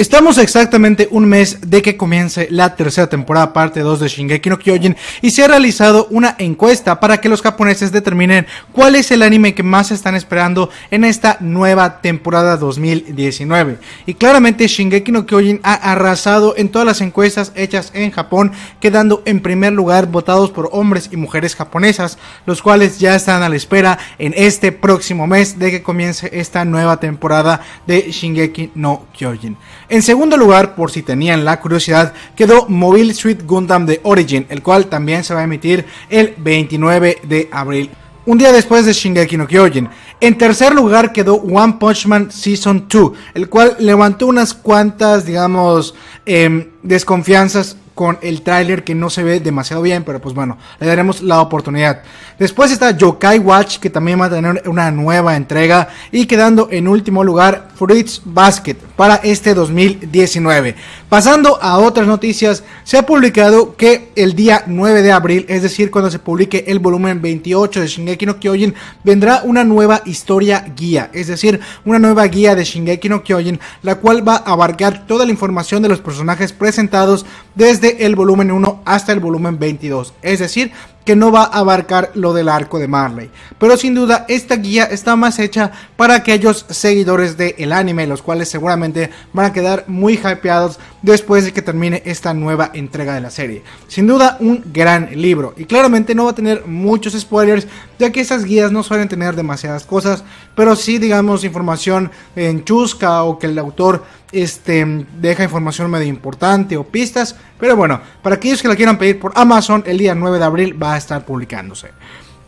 Estamos exactamente un mes de que comience la tercera temporada parte 2 de Shingeki no Kyojin y se ha realizado una encuesta para que los japoneses determinen cuál es el anime que más están esperando en esta nueva temporada 2019. Y claramente Shingeki no Kyojin ha arrasado en todas las encuestas hechas en Japón, quedando en primer lugar votados por hombres y mujeres japonesas, los cuales ya están a la espera en este próximo mes de que comience esta nueva temporada de Shingeki no Kyojin. En segundo lugar, por si tenían la curiosidad, quedó Mobile Suit Gundam de Origin, el cual también se va a emitir el 29 de abril. Un día después de Shingeki no Kyojin. En tercer lugar quedó One Punch Man Season 2, el cual levantó unas cuantas, digamos, em, desconfianzas con el tráiler que no se ve demasiado bien, pero pues bueno, le daremos la oportunidad. Después está Yokai Watch, que también va a tener una nueva entrega. Y quedando en último lugar, Fruits Basket para este 2019. Pasando a otras noticias, se ha publicado que el día 9 de abril, es decir, cuando se publique el volumen 28 de Shingeki no Kyojin, vendrá una nueva historia guía, es decir, una nueva guía de Shingeki no Kyojin, la cual va a abarcar toda la información de los personajes presentados desde el volumen 1 hasta el volumen 22, es decir, que no va a abarcar lo del arco de Marley. Pero sin duda esta guía está más hecha para aquellos seguidores del anime, los cuales seguramente van a quedar muy hypeados después de que termine esta nueva entrega de la serie. Sin duda un gran libro y claramente no va a tener muchos spoilers ya que esas guías no suelen tener demasiadas cosas, pero sí digamos información en chusca o que el autor este, deja información medio importante o pistas. Pero bueno, para aquellos que la quieran pedir por Amazon, el día 9 de abril va a estar publicándose.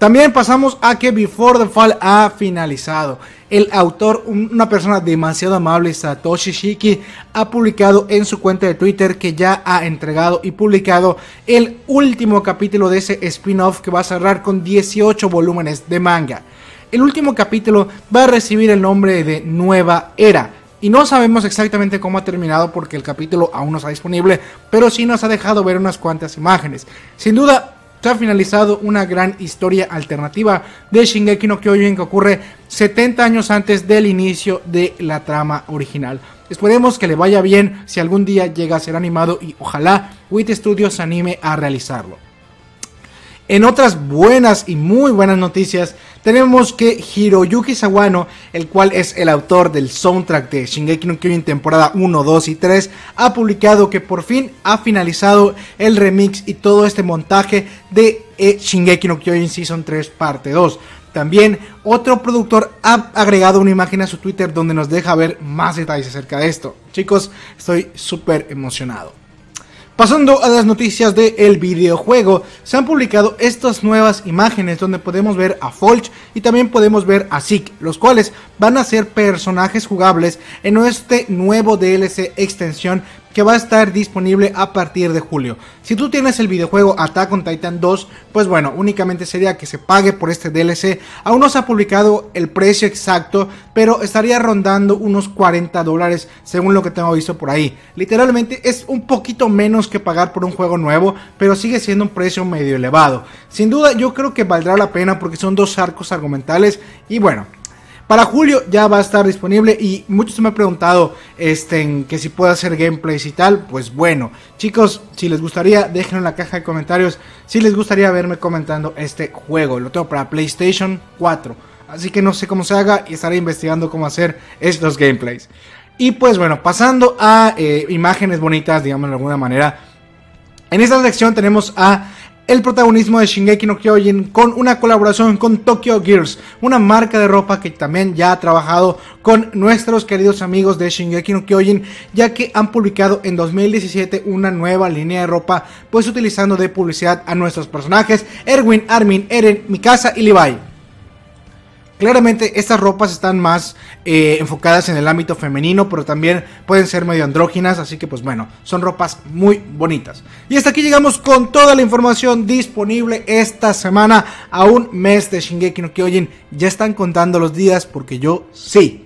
También pasamos a que Before the Fall ha finalizado. El autor, una persona demasiado amable, Satoshi Shiki, ha publicado en su cuenta de Twitter que ya ha entregado y publicado el último capítulo de ese spin-off que va a cerrar con 18 volúmenes de manga. El último capítulo va a recibir el nombre de Nueva Era y no sabemos exactamente cómo ha terminado porque el capítulo aún no está disponible, pero sí nos ha dejado ver unas cuantas imágenes. Sin duda, se ha finalizado una gran historia alternativa de Shingeki no Kyojin que ocurre 70 años antes del inicio de la trama original. Esperemos que le vaya bien si algún día llega a ser animado y ojalá WIT Studios se anime a realizarlo. En otras buenas y muy buenas noticias, tenemos que Hiroyuki Sawano, el cual es el autor del soundtrack de Shingeki no Kyojin temporada 1, 2 y 3, ha publicado que por fin ha finalizado el remix y todo este montaje de eh, Shingeki no Kyojin Season 3 parte 2. También otro productor ha agregado una imagen a su Twitter donde nos deja ver más detalles acerca de esto. Chicos, estoy súper emocionado. Pasando a las noticias del videojuego, se han publicado estas nuevas imágenes donde podemos ver a Folch y también podemos ver a Zeke, los cuales van a ser personajes jugables en este nuevo DLC extensión que va a estar disponible a partir de julio. Si tú tienes el videojuego Attack on Titan 2, pues bueno, únicamente sería que se pague por este DLC. Aún no se ha publicado el precio exacto, pero estaría rondando unos 40 dólares según lo que tengo visto por ahí. Literalmente es un poquito menos que pagar por un juego nuevo, pero sigue siendo un precio medio elevado. Sin duda yo creo que valdrá la pena porque son dos arcos argumentales y bueno, para julio ya va a estar disponible y muchos me han preguntado este, que si puedo hacer gameplays y tal. Pues bueno, chicos, si les gustaría, déjenlo en la caja de comentarios si les gustaría verme comentando este juego. Lo tengo para PlayStation 4. Así que no sé cómo se haga y estaré investigando cómo hacer estos gameplays. Y pues bueno, pasando a eh, imágenes bonitas, digamos de alguna manera. En esta sección tenemos a el protagonismo de Shingeki no Kyojin con una colaboración con Tokyo Gears, una marca de ropa que también ya ha trabajado con nuestros queridos amigos de Shingeki no Kyojin, ya que han publicado en 2017 una nueva línea de ropa, pues utilizando de publicidad a nuestros personajes Erwin, Armin, Eren, Mikasa y Levi. Claramente estas ropas están más eh, enfocadas en el ámbito femenino, pero también pueden ser medio andróginas, así que pues bueno, son ropas muy bonitas. Y hasta aquí llegamos con toda la información disponible esta semana a un mes de Shingeki no Kyojin. Ya están contando los días porque yo sí.